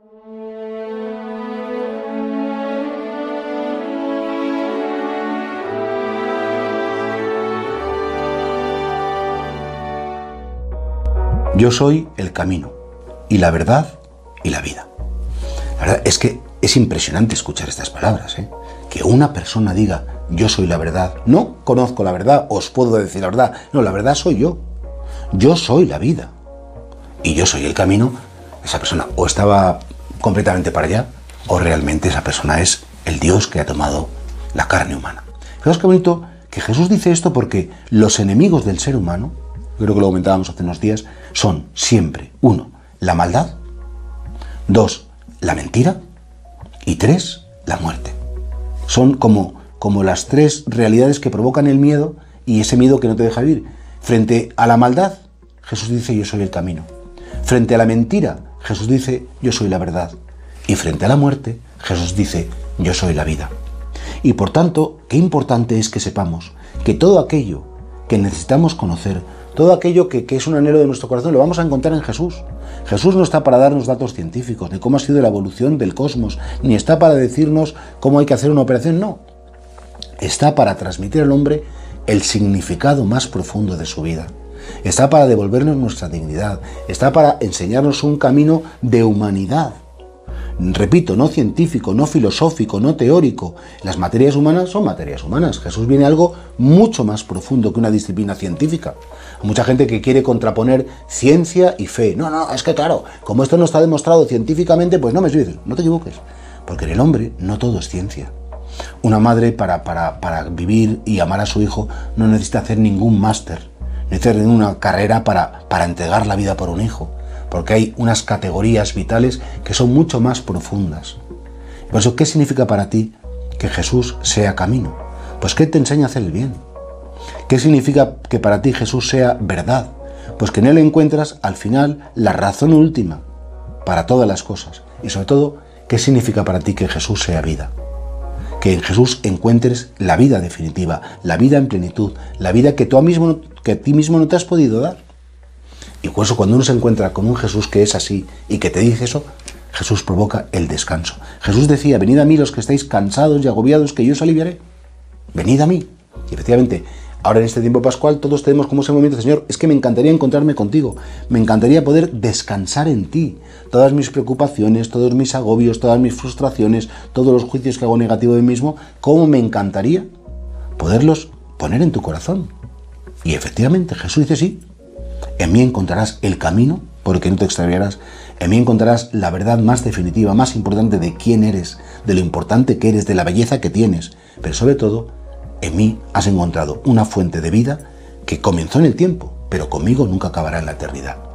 Yo soy el camino y la verdad y la vida. La verdad es que es impresionante escuchar estas palabras. ¿eh? Que una persona diga, yo soy la verdad. No conozco la verdad, os puedo decir la verdad. No, la verdad soy yo. Yo soy la vida. Y yo soy el camino. Esa persona o estaba completamente para allá, o realmente esa persona es el Dios que ha tomado la carne humana. Fijaos qué bonito que Jesús dice esto porque los enemigos del ser humano, creo que lo comentábamos hace unos días, son siempre, uno, la maldad, dos, la mentira y tres, la muerte. Son como, como las tres realidades que provocan el miedo y ese miedo que no te deja vivir. Frente a la maldad, Jesús dice yo soy el camino. Frente a la mentira, Jesús dice yo soy la verdad. Y frente a la muerte, Jesús dice yo soy la vida. Y por tanto, qué importante es que sepamos que todo aquello que necesitamos conocer, todo aquello que, es un anhelo de nuestro corazón, lo vamos a encontrar en Jesús. Jesús no está para darnos datos científicos, ni cómo ha sido la evolución del cosmos, ni está para decirnos cómo hay que hacer una operación, no. Está para transmitir al hombre el significado más profundo de su vida. Está para devolvernos nuestra dignidad. Está para enseñarnos un camino de humanidad. Repito, no científico, no filosófico, no teórico. Las materias humanas son materias humanas. Jesús viene a algo mucho más profundo que una disciplina científica. Mucha gente que quiere contraponer ciencia y fe. No, no, es que claro, como esto no está demostrado científicamente, pues no me dices, no te equivoques. Porque en el hombre no todo es ciencia. Una madre para, para, para vivir y amar a su hijo no necesita hacer ningún máster, necesita hacer ninguna carrera para, para entregar la vida por un hijo. Porque hay unas categorías vitales que son mucho más profundas. Por eso, ¿qué significa para ti que Jesús sea camino? Pues que te enseña a hacer el bien ¿Qué significa que para ti Jesús sea verdad? Pues que en Él encuentras al final la razón última para todas las cosas. Y sobre todo, ¿qué significa para ti que Jesús sea vida? Que en Jesús encuentres la vida definitiva, la vida en plenitud, la vida que tú mismo, que a ti mismo no te has podido dar. Y por cuando uno se encuentra con un Jesús que es así y que te dice eso, Jesús provoca el descanso. Jesús decía, venid a mí los que estáis cansados y agobiados, que yo os aliviaré. Venid a mí. Y efectivamente, Ahora en este tiempo pascual todos tenemos como ese momento, Señor, es que me encantaría encontrarme contigo, me encantaría poder descansar en ti. Todas mis preocupaciones, todos mis agobios, todas mis frustraciones, todos los juicios que hago negativo de mí mismo, ¿cómo me encantaría poderlos poner en tu corazón? Y efectivamente Jesús dice sí, en mí encontrarás el camino, porque no te extraviarás, en mí encontrarás la verdad más definitiva, más importante de quién eres, de lo importante que eres, de la belleza que tienes, pero sobre todo en mí has encontrado una fuente de vida que comenzó en el tiempo, pero conmigo nunca acabará en la eternidad.